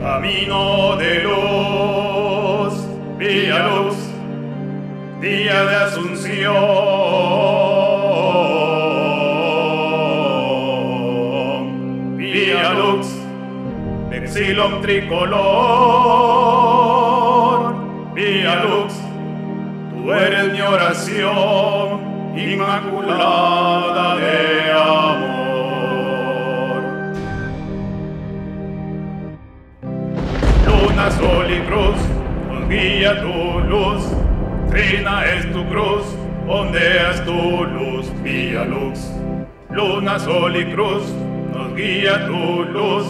Camino de luz, vía luz. Día de Asunción. Vía lux, exilum tricolor. Vía lux, tú eres mi oración inmaculada de amor. Luna, sol y cruz, nos guía tu luz. Trina es tu cruz, ondeas tu luz, vía luz. Luna, sol y cruz, nos guía tu luz.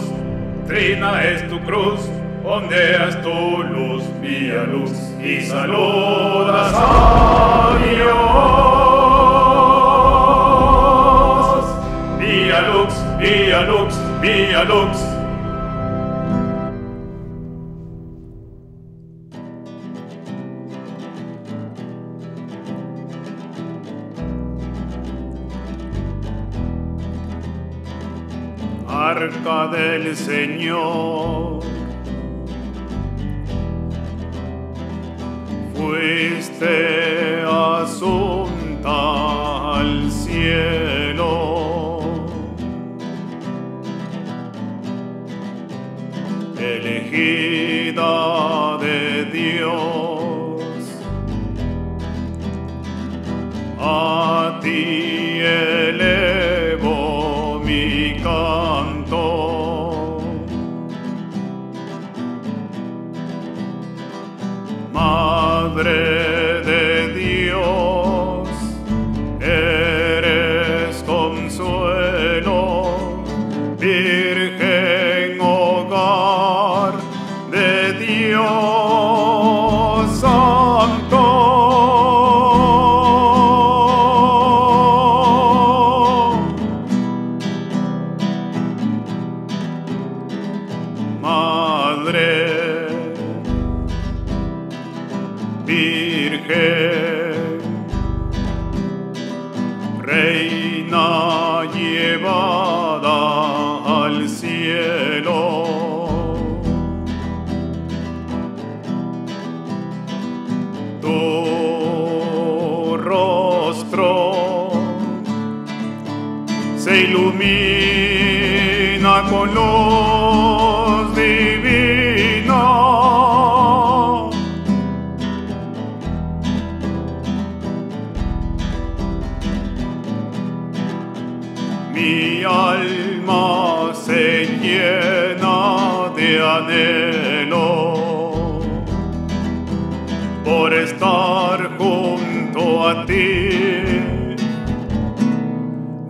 Trina es tu cruz, ondeas tu luz, vía luz. Y saludas a Dios. Vía lux, vía lux, vía lux. Arca del Señor. Fuiste asunta al cielo. Padre. Se ilumina con luz divina. Mi alma se llena de anhelo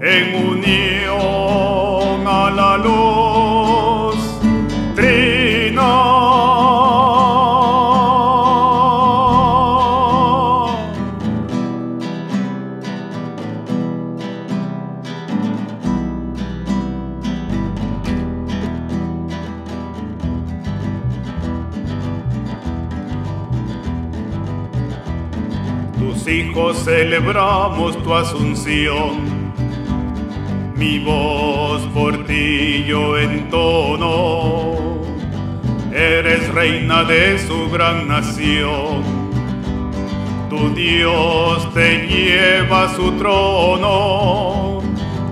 en unión a la luz trina. Tus hijos celebramos tu asunción. Mi voz por ti yo entono. Eres reina de su gran nación. Tu Dios te lleva a su trono.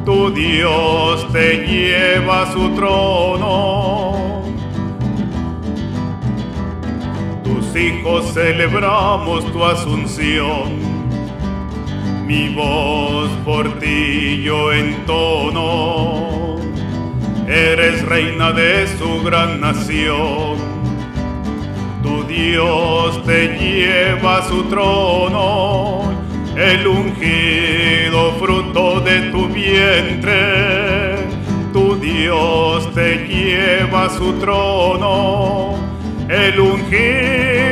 Tu Dios te lleva a su trono. Tus hijos celebramos tu asunción. Mi voz por ti yo entono. Eres reina de su gran nación. Tu Dios te lleva a su trono. el ungido fruto de tu vientre. Tu Dios te lleva a su trono, el ungido